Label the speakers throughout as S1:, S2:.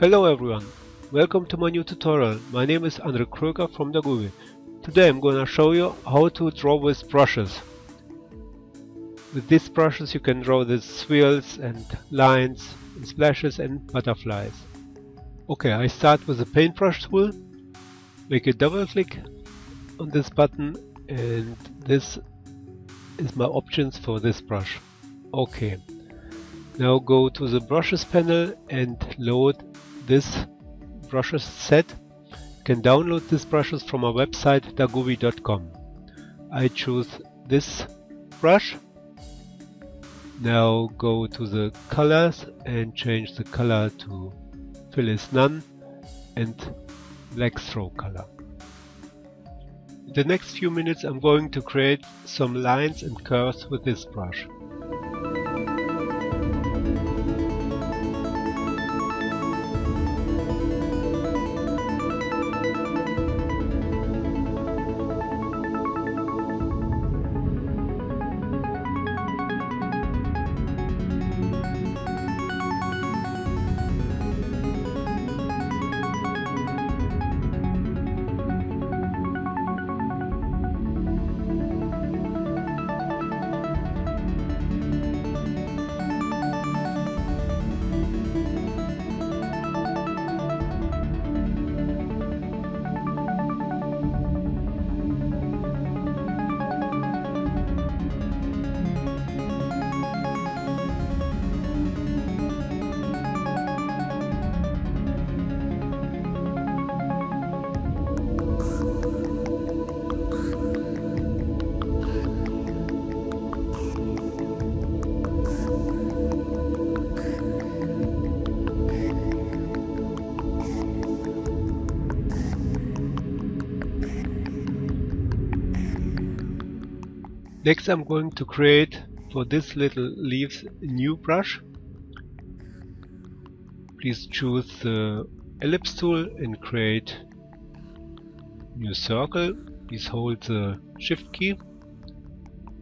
S1: Hello everyone, welcome to my new tutorial. My name is Andre Kröker from Dagubi. Today I'm gonna show you how to draw with brushes. With these brushes you can draw the swirls and lines, and splashes and butterflies. Okay, I start with the paintbrush tool, make a double click on this button and this is my options for this brush. Okay, now go to the brushes panel and load this brushes set. You can download these brushes from our website dagubi.com. I choose this brush. Now go to the colors and change the color to fill is none and black stroke color. In the next few minutes I'm going to create some lines and curves with this brush. Next I'm going to create for this little leaves new brush. Please choose the ellipse tool and create new circle. Please hold the shift key.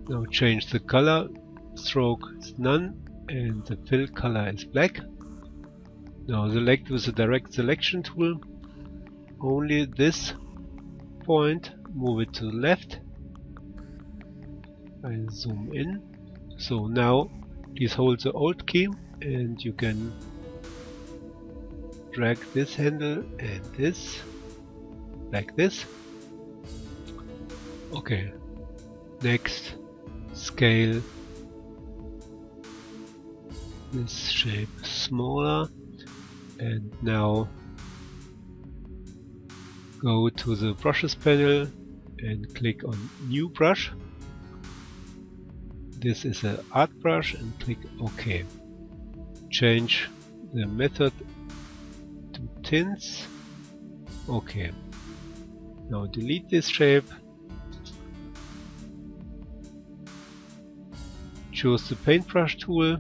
S1: Now change the color. Stroke is none and the fill color is black. Now select with the direct selection tool only this point, move it to the left I zoom in. So now please hold the Alt key and you can drag this handle and this like this. Okay. Next, scale this shape smaller and now go to the brushes panel and click on new brush this is an art brush and click OK. Change the method to tints. OK. Now delete this shape. Choose the paintbrush tool.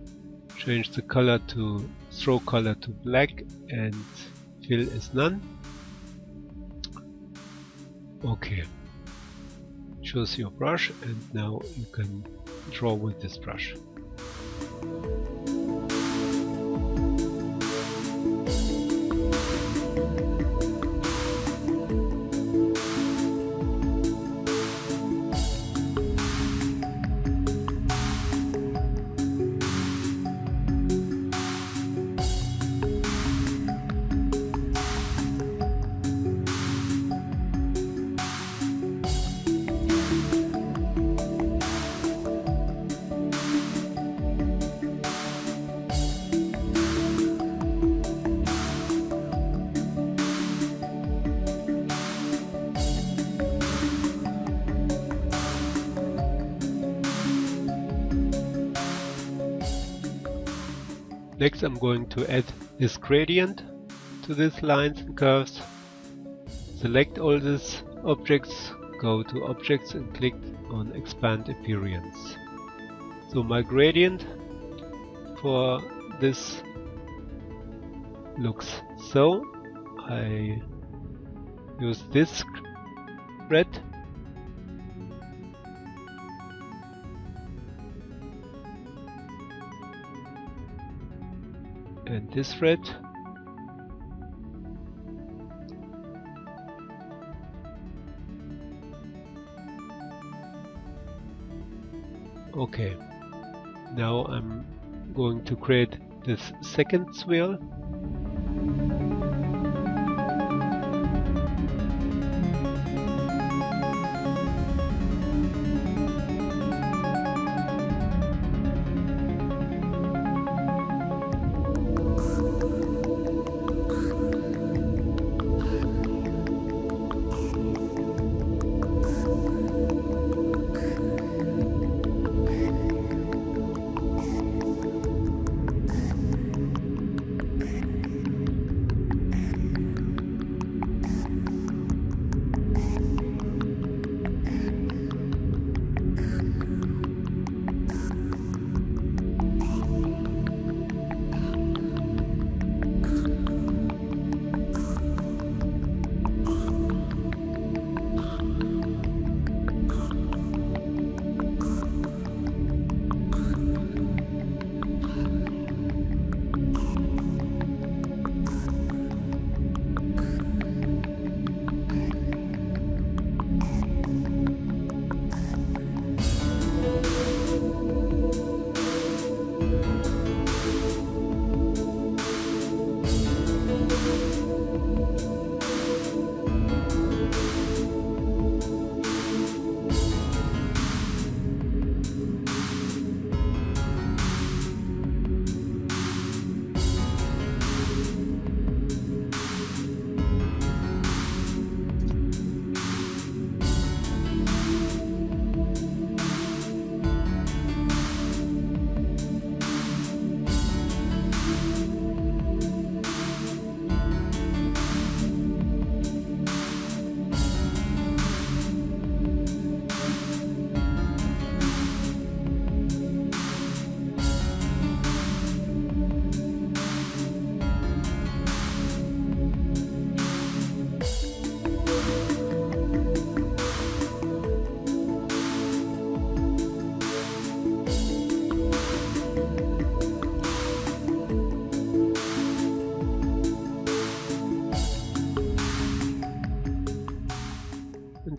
S1: Change the color to stroke color to black and fill is none. OK. Choose your brush and now you can draw with this brush. Next I'm going to add this gradient to these lines and curves. Select all these objects, go to objects and click on expand appearance. So my gradient for this looks so. I use this red and this thread. Okay. Now I'm going to create this second swirl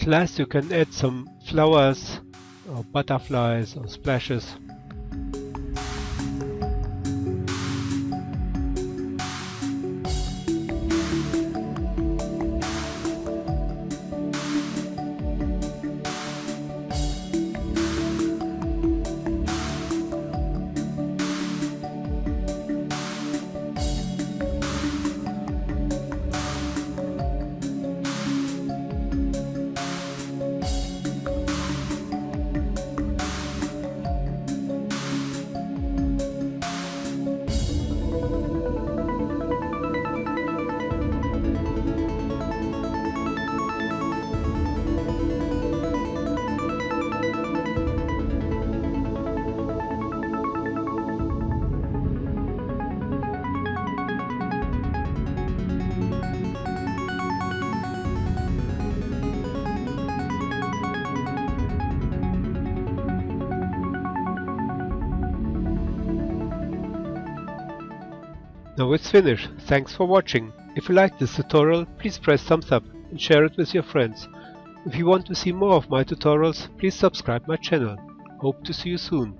S1: last you can add some flowers or butterflies or splashes. Now it's finished. Thanks for watching. If you liked this tutorial, please press thumbs up and share it with your friends. If you want to see more of my tutorials, please subscribe my channel. Hope to see you soon.